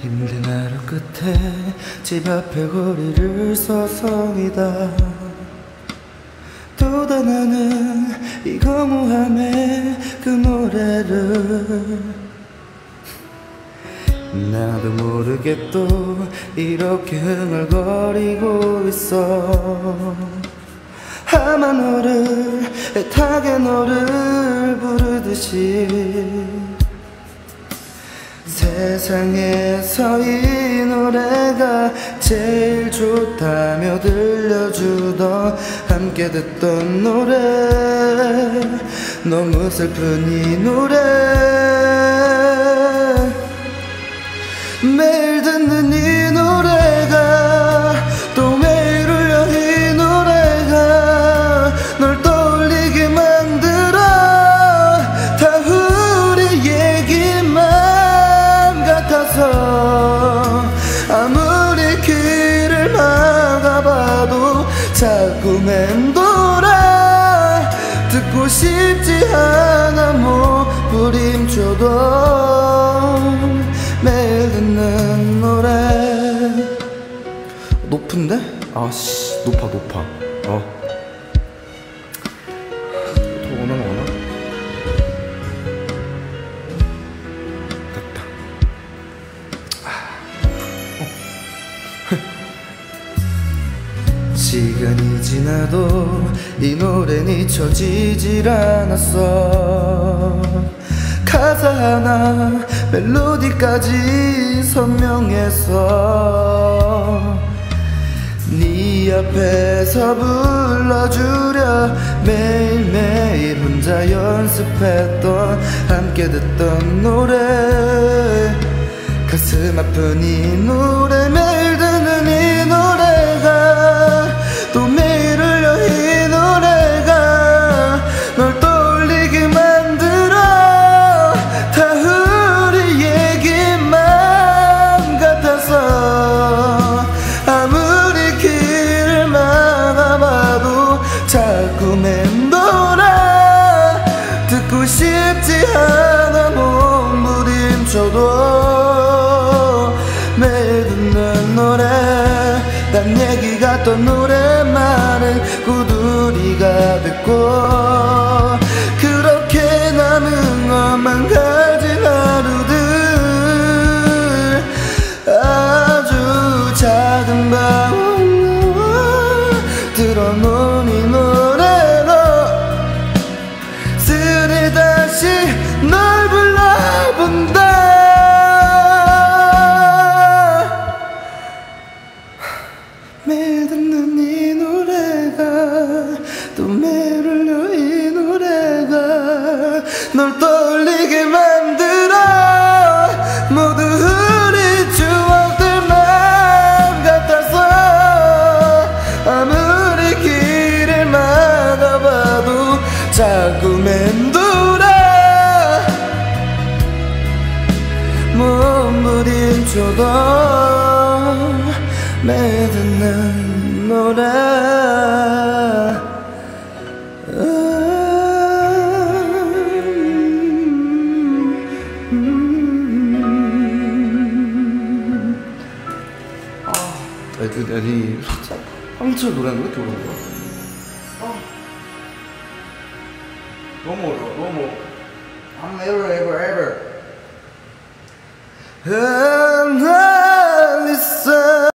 힘든 하루 끝에 집 앞에 거리를 서성이다. 또다 나는 이 거무함에 그 노래를. 나도 모르게 또 이렇게 흥얼거리고 있어 아마 너를 애타게 너를 부르듯이 세상에서 이 노래가 제일 좋다며 들려주던 함께 듣던 노래 너무 슬픈 이 노래 자꾸 맴돌아. 듣고 싶지 않아 몸부림쳐도. 매일 듣는 노래. 높은데? 아씨 높아 높아. 어. 됐다 시간이 지나도 이 노래는 잊혀지질 않았어. 가사 하나 멜로디까지 선명해서 네 앞에서 불러주려 매일매일 혼자 연습했던 함께 듣던 노래. 가슴 아픈 이 노래 자꾸 맴돌아 듣고 싶지 않아 몸부림쳐도 매일 듣는 노래 딴 얘기 같던 노래만은 구두리가 됐고 그렇게 남은 것만 가진 하루들 아주 작은 방으로 들어놓은 또 매일 울려 이 노래가 널 떠올리게 만들어. 모두 우리 추억들만 같아서 아무리 길을 막아봐도 자꾸 맴돌아. 몸부림쳐도 매일 듣는 노래 아, 애들, 애들이 황철 노래는 왜 이렇게 어려운 거야? 아. 너무 어려워, 너무. I'm never ever ever.